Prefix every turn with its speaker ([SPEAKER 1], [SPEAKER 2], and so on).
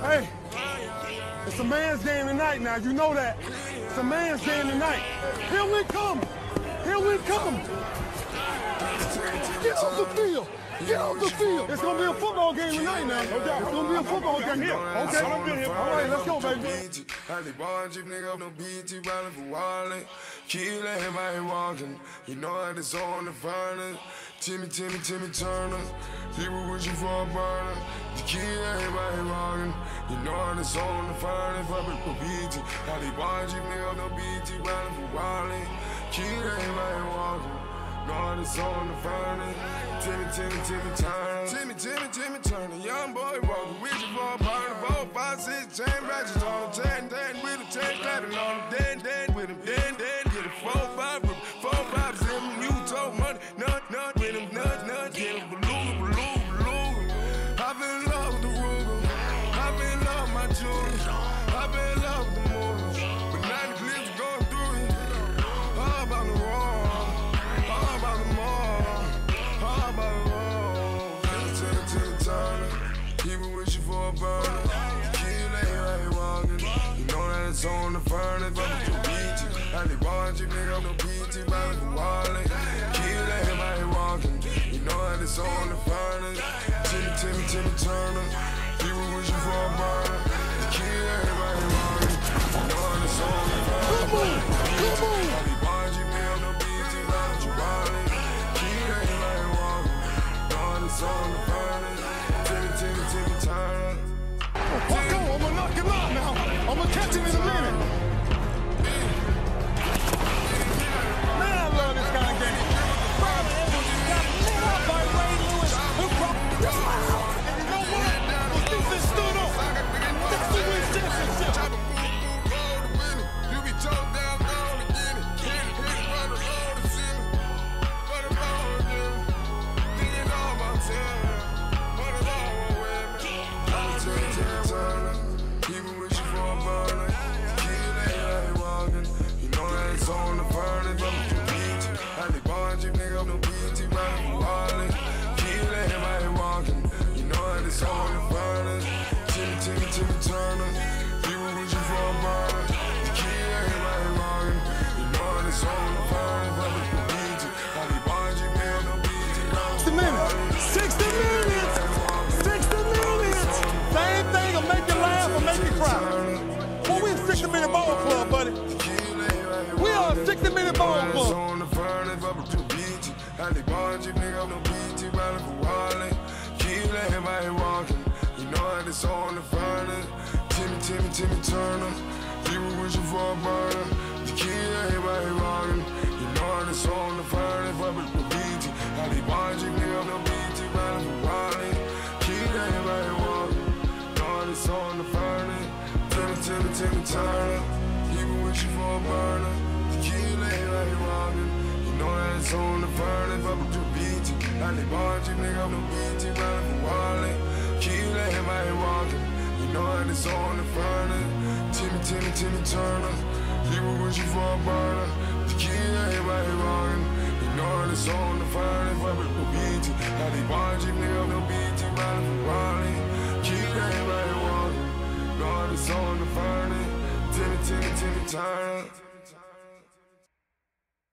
[SPEAKER 1] Hey, it's a man's game tonight now. You know that. It's a man's game tonight. Here we come. Here we come. Get off the field. Get off the field. It's gonna be a football game tonight now. No doubt. It's gonna be a football game here. Okay. All right, let's go, baby.
[SPEAKER 2] Nigga, no BT, riding for Wally. Kill everybody walking. You know how this on the. Timmy, Timmy, Timmy Turner. Wishing for a burner. To kill everybody walking. You know how this on the. Fucking for BT. Nigga, no BT, riding for Wally. Kill everybody walking. God is on the furnace. Timmy, Timmy, Timmy Turner. Timmy, Timmy, Timmy Turner. Young boy walking with you for a burner. Four, five, six, chain ratchets on him. Ten, ten with him. Ten, clapping on him. Den, den with him. Den, den. Get it. Four, five with him. Four, five, seven. You money. Nut, nut with him. Nut, nut. Get him. Baloo, baloo, baloo. I've been in love with the Ruger. I've been in love with my jewelry. I've been in love with burner. Kill everybody walking. You know that it's on the furnace. But it's too beachy. I need you, nigga. I'm no beachy. Riding for Wally. Kill everybody walking. You know that it's on the furnace. Timmy, Timmy, Timmy Turner. People wishing for a.
[SPEAKER 1] Gonna in a minute.
[SPEAKER 2] Timmy, Timmy, Timmy Turner. People wishing for a burner. Kill everybody walking. You know it's on the furnace. I'm a BT. I need bungee, nigga. No BT.
[SPEAKER 1] 60 minutes. 60 minutes. 60 minutes. Same thing will make you laugh or make you cry. Well, we're a 60 minute ball club, buddy. We are a 60 minute ball club.
[SPEAKER 2] on the furnace, up. I need bungee, nigga, I'm no beachy, riding for Wally. Kill everybody walking. You it's on the furnace. Timmy, Timmy, Timmy Turner. People wishing for a burner. To kill everybody walking. You know that it's on the furnace, up to beachy. I need bungee, nigga, I'm no beachy, riding for Wally. Kill everybody walking. Know that it's on the furnace. Timmy, Timmy, Timmy Turner. People wishing for a burner. To kill everybody walking. You know that it's on the furnace, up to beachy. I need bungee, nigga, I'm no beachy, riding for Wally. Kill everybody walking. You know that it's on the furnace. Timmy, Timmy, Timmy Turner. People wishing for a burner. To kill everybody walking. You know that it's on the furnace, up to beachy. I need bungee, nigga, I'm no beachy, riding for Wally. Kill everybody walking. God is on the furnace. Timmy, Timmy, Timmy Turner.